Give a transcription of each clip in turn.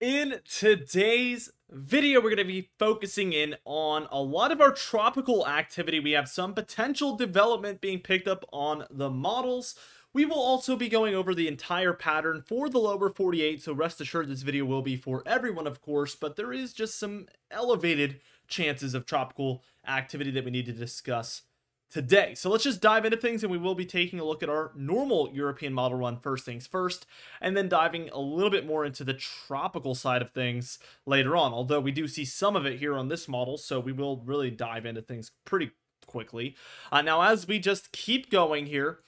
In today's video, we're going to be focusing in on a lot of our tropical activity. We have some potential development being picked up on the models. We will also be going over the entire pattern for the lower 48, so rest assured this video will be for everyone, of course, but there is just some elevated chances of tropical activity that we need to discuss today. So let's just dive into things and we will be taking a look at our normal European model run first things first, and then diving a little bit more into the tropical side of things later on. Although we do see some of it here on this model, so we will really dive into things pretty quickly. Uh, now, as we just keep going here,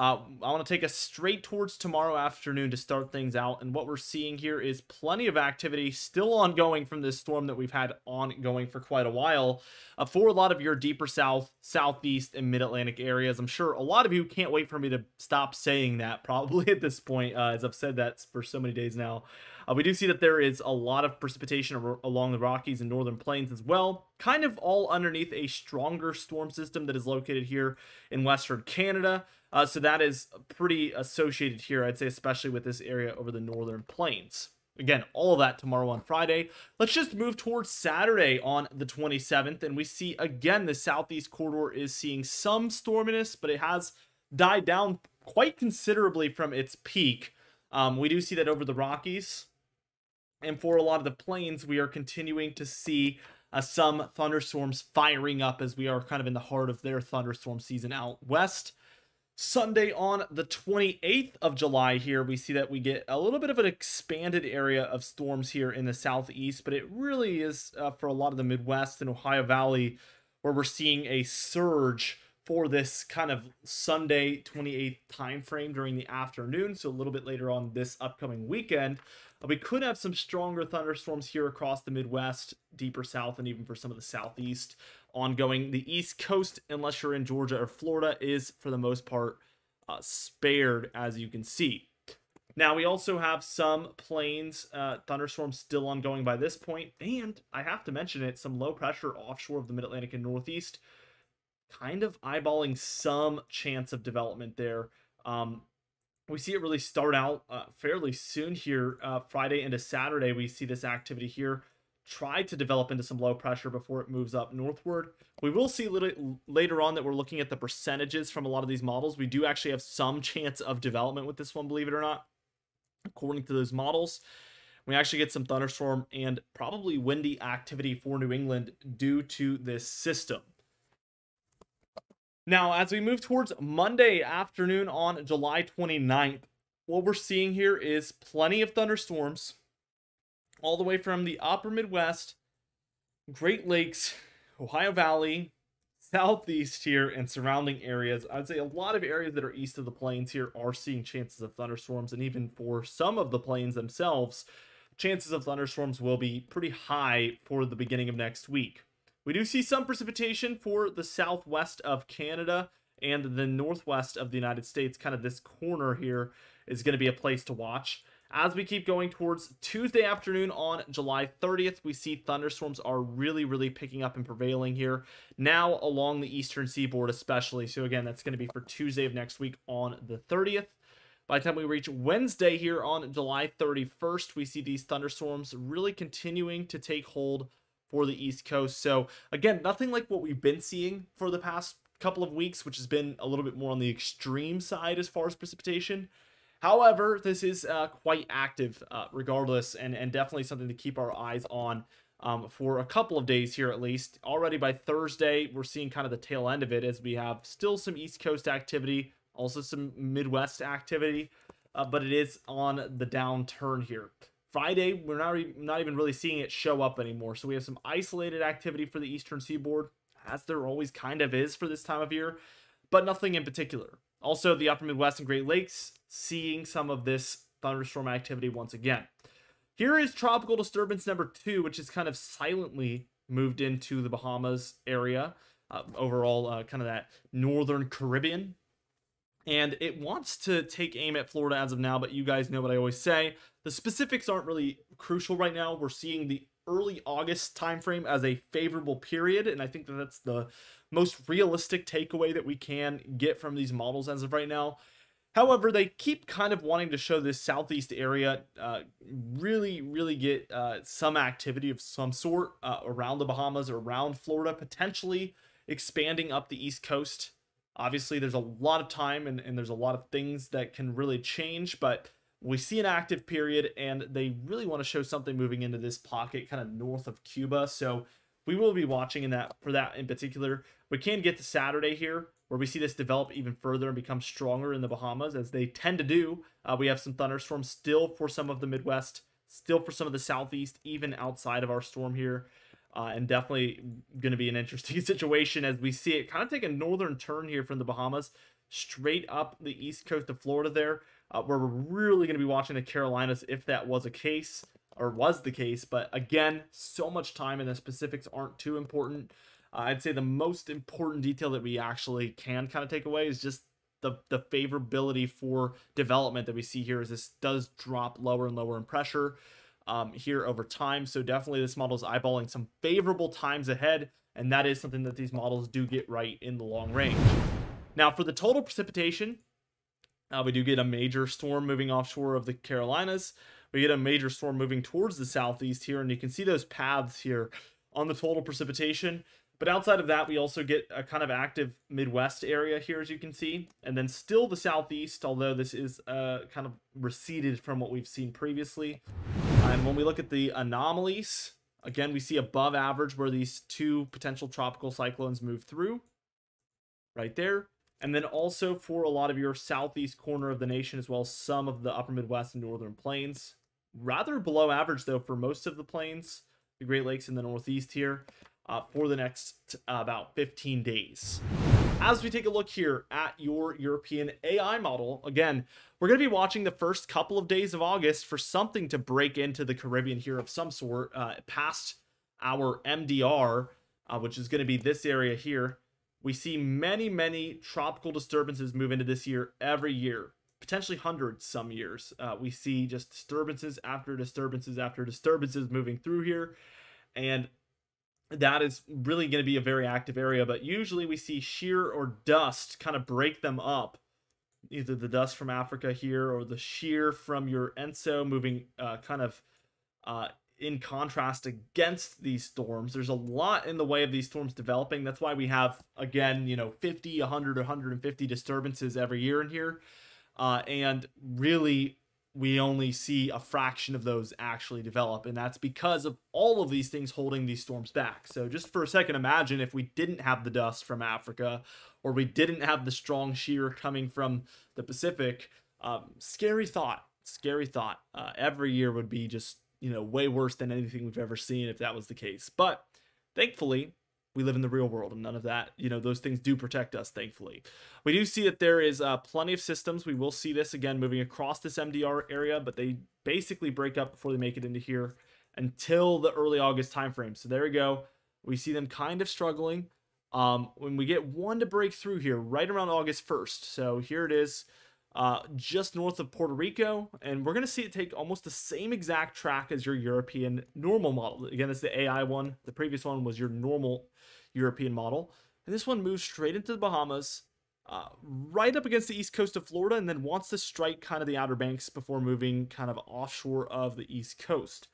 uh, I want to take us straight towards tomorrow afternoon to start things out. And what we're seeing here is plenty of activity still ongoing from this storm that we've had ongoing for quite a while uh, for a lot of your deeper south, southeast, and mid Atlantic areas. I'm sure a lot of you can't wait for me to stop saying that probably at this point, uh, as I've said that for so many days now. Uh, we do see that there is a lot of precipitation along the Rockies and Northern Plains as well, kind of all underneath a stronger storm system that is located here in Western Canada. Uh, so that is pretty associated here, I'd say, especially with this area over the northern plains. Again, all of that tomorrow on Friday. Let's just move towards Saturday on the 27th, and we see again the southeast corridor is seeing some storminess, but it has died down quite considerably from its peak. Um, we do see that over the Rockies, and for a lot of the plains, we are continuing to see uh, some thunderstorms firing up as we are kind of in the heart of their thunderstorm season out west. Sunday on the 28th of July here, we see that we get a little bit of an expanded area of storms here in the southeast, but it really is uh, for a lot of the Midwest and Ohio Valley where we're seeing a surge for this kind of Sunday 28th time frame during the afternoon, so a little bit later on this upcoming weekend. Uh, we could have some stronger thunderstorms here across the Midwest, deeper south, and even for some of the southeast ongoing. The East Coast, unless you're in Georgia or Florida, is for the most part uh, spared, as you can see. Now, we also have some plains uh, thunderstorms still ongoing by this point, and I have to mention it, some low pressure offshore of the Mid Atlantic and Northeast, kind of eyeballing some chance of development there. Um, we see it really start out uh, fairly soon here, uh, Friday into Saturday. We see this activity here try to develop into some low pressure before it moves up northward. We will see little, later on that we're looking at the percentages from a lot of these models. We do actually have some chance of development with this one, believe it or not, according to those models. We actually get some thunderstorm and probably windy activity for New England due to this system. Now, as we move towards Monday afternoon on July 29th, what we're seeing here is plenty of thunderstorms all the way from the upper Midwest, Great Lakes, Ohio Valley, southeast here, and surrounding areas. I'd say a lot of areas that are east of the plains here are seeing chances of thunderstorms, and even for some of the plains themselves, chances of thunderstorms will be pretty high for the beginning of next week. We do see some precipitation for the southwest of Canada and the northwest of the United States. Kind of this corner here is going to be a place to watch. As we keep going towards Tuesday afternoon on July 30th, we see thunderstorms are really, really picking up and prevailing here now along the eastern seaboard, especially. So, again, that's going to be for Tuesday of next week on the 30th. By the time we reach Wednesday here on July 31st, we see these thunderstorms really continuing to take hold for the East Coast. So, again, nothing like what we've been seeing for the past couple of weeks, which has been a little bit more on the extreme side as far as precipitation. However, this is uh, quite active uh, regardless, and, and definitely something to keep our eyes on um, for a couple of days here at least. Already by Thursday, we're seeing kind of the tail end of it as we have still some East Coast activity, also some Midwest activity, uh, but it is on the downturn here. Friday, we're not, not even really seeing it show up anymore. So we have some isolated activity for the Eastern Seaboard, as there always kind of is for this time of year, but nothing in particular. Also, the upper Midwest and Great Lakes seeing some of this thunderstorm activity once again. Here is tropical disturbance number two, which is kind of silently moved into the Bahamas area. Uh, overall, uh, kind of that northern Caribbean. And it wants to take aim at Florida as of now, but you guys know what I always say. The specifics aren't really crucial right now. We're seeing the early August timeframe as a favorable period, and I think that that's the most realistic takeaway that we can get from these models as of right now. However, they keep kind of wanting to show this southeast area uh, really, really get uh, some activity of some sort uh, around the Bahamas around Florida, potentially expanding up the east coast. Obviously, there's a lot of time and, and there's a lot of things that can really change, but we see an active period and they really want to show something moving into this pocket kind of north of Cuba. So we will be watching in that for that in particular. We can get to Saturday here where we see this develop even further and become stronger in the Bahamas as they tend to do. Uh, we have some thunderstorms still for some of the Midwest, still for some of the Southeast, even outside of our storm here. Uh, and definitely going to be an interesting situation as we see it kind of take a northern turn here from the Bahamas straight up the east coast of Florida there uh, where we're really going to be watching the Carolinas if that was a case or was the case. But again, so much time and the specifics aren't too important. Uh, I'd say the most important detail that we actually can kind of take away is just the, the favorability for development that we see here is this does drop lower and lower in pressure um, here over time. So definitely this model is eyeballing some favorable times ahead. And that is something that these models do get right in the long range. Now for the total precipitation, uh, we do get a major storm moving offshore of the Carolinas. We get a major storm moving towards the southeast here, and you can see those paths here on the total precipitation. But outside of that, we also get a kind of active Midwest area here, as you can see. And then still the southeast, although this is uh, kind of receded from what we've seen previously. And when we look at the anomalies, again, we see above average where these two potential tropical cyclones move through. Right there. And then also for a lot of your southeast corner of the nation, as well as some of the upper Midwest and northern plains. Rather below average, though, for most of the plains, the Great Lakes in the northeast here, uh, for the next uh, about 15 days. As we take a look here at your European AI model, again, we're going to be watching the first couple of days of August for something to break into the Caribbean here of some sort uh, past our MDR, uh, which is going to be this area here we see many, many tropical disturbances move into this year every year, potentially hundreds some years. Uh, we see just disturbances after disturbances after disturbances moving through here. And that is really going to be a very active area. But usually we see shear or dust kind of break them up. Either the dust from Africa here or the shear from your ENSO moving uh, kind of uh, in contrast against these storms. There's a lot in the way of these storms developing. That's why we have, again, you know, 50, 100, 150 disturbances every year in here. Uh, and really, we only see a fraction of those actually develop. And that's because of all of these things holding these storms back. So, just for a second, imagine if we didn't have the dust from Africa or we didn't have the strong shear coming from the Pacific. Um, scary thought. Scary thought. Uh, every year would be just you know, way worse than anything we've ever seen if that was the case. But thankfully, we live in the real world and none of that, you know, those things do protect us, thankfully. We do see that there is uh, plenty of systems. We will see this again moving across this MDR area, but they basically break up before they make it into here until the early August timeframe. So there we go. We see them kind of struggling. Um, when we get one to break through here, right around August 1st. So here it is uh, just north of Puerto Rico, and we're going to see it take almost the same exact track as your European normal model. Again, it's the AI one. The previous one was your normal European model. And this one moves straight into the Bahamas, uh, right up against the east coast of Florida, and then wants to strike kind of the Outer Banks before moving kind of offshore of the east coast.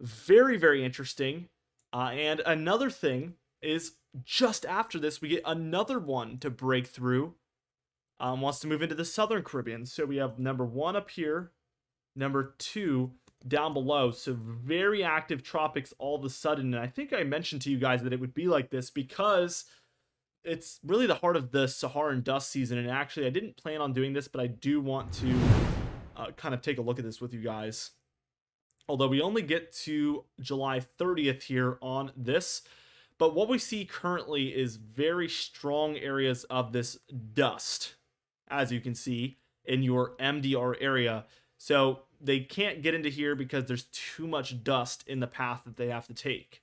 Very, very interesting. Uh, and another thing is just after this, we get another one to break through um, wants to move into the southern Caribbean. So we have number one up here, number two down below. So very active tropics all of a sudden. And I think I mentioned to you guys that it would be like this because it's really the heart of the Saharan dust season. And actually, I didn't plan on doing this, but I do want to uh, kind of take a look at this with you guys. Although we only get to July 30th here on this. But what we see currently is very strong areas of this dust as you can see in your MDR area. So they can't get into here because there's too much dust in the path that they have to take.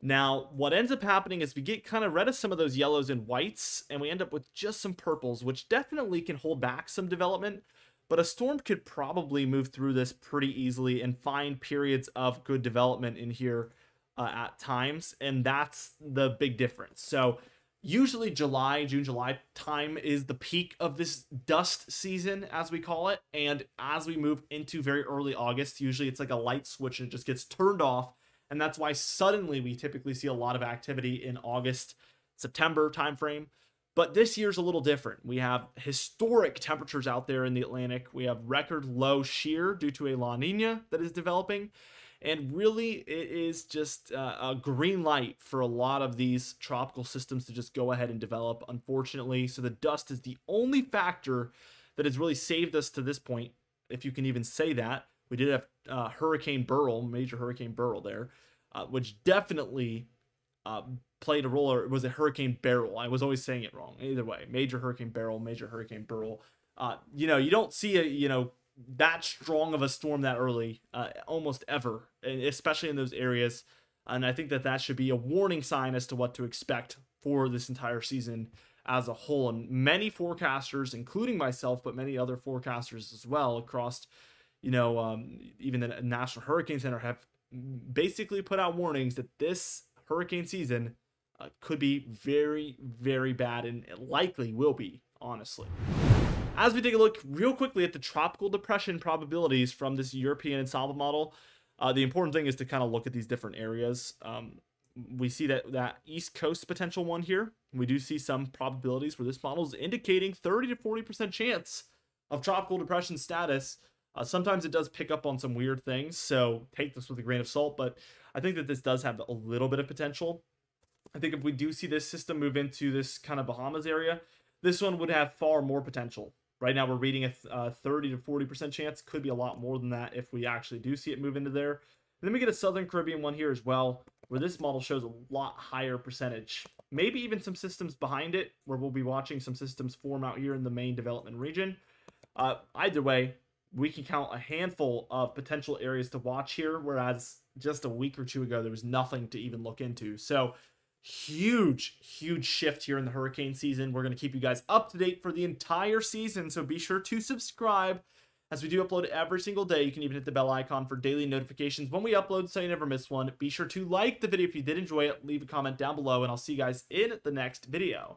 Now, what ends up happening is we get kind of rid of some of those yellows and whites, and we end up with just some purples, which definitely can hold back some development, but a storm could probably move through this pretty easily and find periods of good development in here uh, at times, and that's the big difference. So usually July, June, July time is the peak of this dust season, as we call it. And as we move into very early August, usually it's like a light switch and it just gets turned off. And that's why suddenly we typically see a lot of activity in August, September timeframe. But this year's a little different. We have historic temperatures out there in the Atlantic. We have record low shear due to a La Nina that is developing. And really, it is just uh, a green light for a lot of these tropical systems to just go ahead and develop, unfortunately. So the dust is the only factor that has really saved us to this point, if you can even say that. We did have uh, Hurricane Burl, major Hurricane Burl there, uh, which definitely uh, played a role, or it was it Hurricane Beryl? I was always saying it wrong. Either way, major Hurricane Beryl, major Hurricane Burl. Uh, you know, you don't see a, you know, that strong of a storm that early, uh, almost ever, especially in those areas. And I think that that should be a warning sign as to what to expect for this entire season as a whole. And many forecasters, including myself, but many other forecasters as well across, you know, um, even the National Hurricane Center have basically put out warnings that this hurricane season uh, could be very, very bad and it likely will be, honestly. As we take a look real quickly at the tropical depression probabilities from this European ensemble model, uh, the important thing is to kind of look at these different areas. Um, we see that that East Coast potential one here. We do see some probabilities where this model is indicating 30 to 40% chance of tropical depression status. Uh, sometimes it does pick up on some weird things, so take this with a grain of salt, but I think that this does have a little bit of potential. I think if we do see this system move into this kind of Bahamas area, this one would have far more potential. Right now, we're reading a uh, 30 to 40% chance. Could be a lot more than that if we actually do see it move into there. And then we get a Southern Caribbean one here as well, where this model shows a lot higher percentage. Maybe even some systems behind it, where we'll be watching some systems form out here in the main development region. Uh, either way, we can count a handful of potential areas to watch here, whereas just a week or two ago, there was nothing to even look into. So huge, huge shift here in the hurricane season. We're going to keep you guys up to date for the entire season, so be sure to subscribe. As we do upload every single day, you can even hit the bell icon for daily notifications when we upload so you never miss one. Be sure to like the video if you did enjoy it, leave a comment down below, and I'll see you guys in the next video.